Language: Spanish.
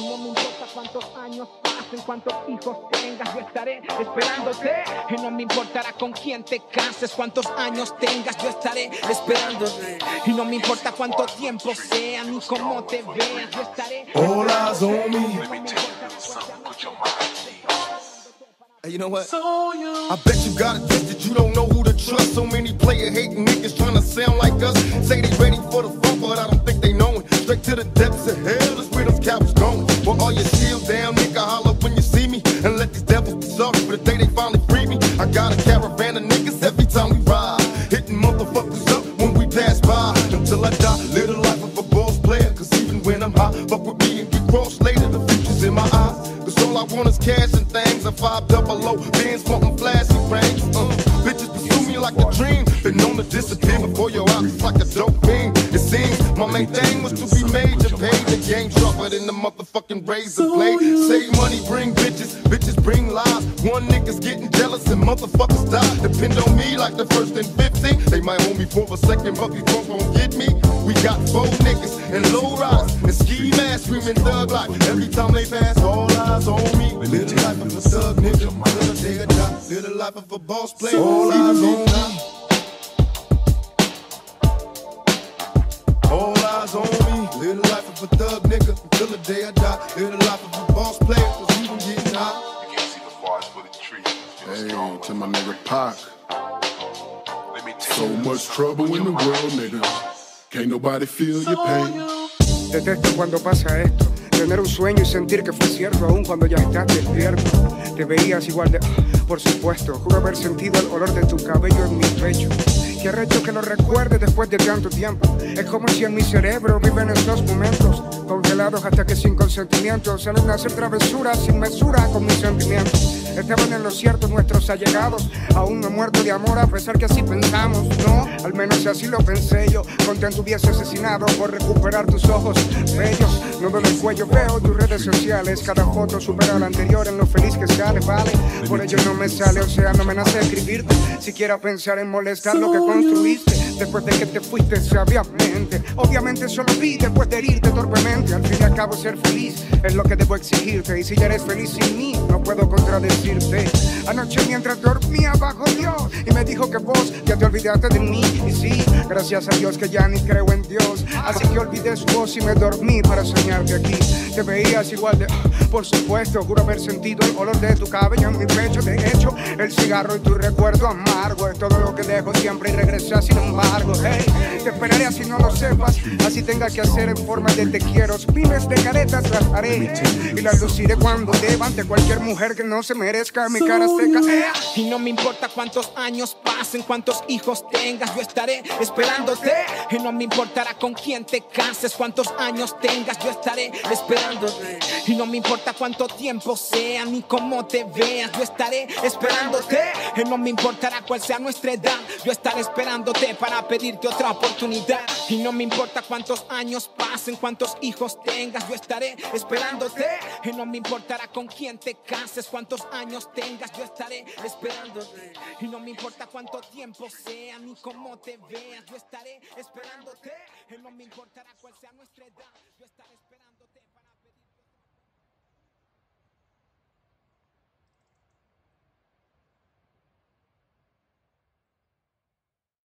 Y no me importa cuántos años pasen, cuántos hijos tengas, yo estaré esperándote. Y no me importará con quién te cases, cuántos años tengas, yo estaré esperándote. Y no me importa cuánto tiempo sea, ni cómo te veas, yo estaré. All eyes on me. Hey, you know what? I bet you got it twisted, you don't know who to trust. So many player hating niggas trying to sound like us. Say time we ride. Hitting motherfuckers up when we pass by. Until I die, live the life of a boss player. Cause even when I'm high, fuck with me and get crossed later. The future's in my eyes. Cause all I want is cash and things. I five double low, bands wanting flashy rings. Uh, bitches pursue me like a dream. Been known to disappear before your eyes It's like a dope fiend. It seems my main thing Paid the game sharper than the motherfucking razor blade. Save money, bring bitches. Bitches bring lies. One nigga's getting jealous and motherfuckers die. Depend on me like the first and 15. They might hold me for a second, but these drunk won't get me. We got four niggas and low riders and ski masks screaming thug life. Every time they pass, all eyes on me. Live the life of a thug nigga. Till the day I die. Live the life of a boss player. All eyes on me. Live the life of a thug nigga. Till the day I die. Live the life of a boss player. Cause we been getting high. You can't see the forest for the trees. Hey, strong. to my nigga Pac. Let me tell So you, much trouble in the world, nigga. Can't nobody feel your pain. Detesto cuando pasa esto. Tener un sueño y sentir que fue cierto, aún cuando ya estás despierto. Te veías igual de. ah, Por supuesto, juro haber sentido el olor de tu cabello en mi pecho. Qué arrecho que lo recuerde después de tanto tiempo. Es como si en mi cerebro viven estos momentos, congelados hasta que sin consentimiento salen a hacer travesuras sin mesura con mis sentimientos. Estaban en lo cierto nuestros allegados, aún no muerto de amor a pesar que así pensamos, ¿no? Al menos así lo pensé yo, contento hubiese asesinado por recuperar tus ojos bellos. No me el cuello, veo tus redes sociales, cada foto supera a la anterior en lo feliz que sale, vale. Por ello no me sale, o sea, no me nace escribirte, siquiera pensar en molestar lo que construiste. Después de que te fuiste sabiamente, obviamente solo vi después de herirte torpemente. Al fin y al cabo, ser feliz es lo que debo exigirte. Y si ya eres feliz sin mí, no puedo contradecirte. Anoche mientras dormía bajo Dios y me dijo que vos ya te olvidaste de mí. Y sí, gracias a Dios que ya ni creo en Dios. Así que olvidé su voz y me dormí para soñarte aquí. Te veías igual de, por supuesto, juro haber sentido el olor de tu cabello en mi pecho. De hecho, el cigarro y tu recuerdo amargo es todo lo que dejo siempre y regresar sin embargo. Hey, te esperaré así no lo sepas, así tenga que hacer en forma de te quiero. Miles de caretas las haré y las luciré cuando deba ante cualquier mujer que no se merezca mi cara seca. Y no me importa cuántos años pasen, cuántos hijos tengas, yo estaré esperándote. Y no me importará con quién te cases, cuántos años tengas, yo estaré esperándote. Y no me importa cuánto tiempo sea, ni cómo te veas, yo estaré esperándote. Y no me importará cuál sea nuestra edad, yo estaré esperándote para pedirte otra oportunidad. Y no me importa cuántos años pasen, cuántos hijos tengas, yo estaré esperándote. Y no me importará con quién te cases, cuántos años tengas, yo estaré esperándote. Y no me importa cuánto tiempo sea, ni cómo te veas, yo estaré esperándote. Y no me importará cuál sea nuestra edad.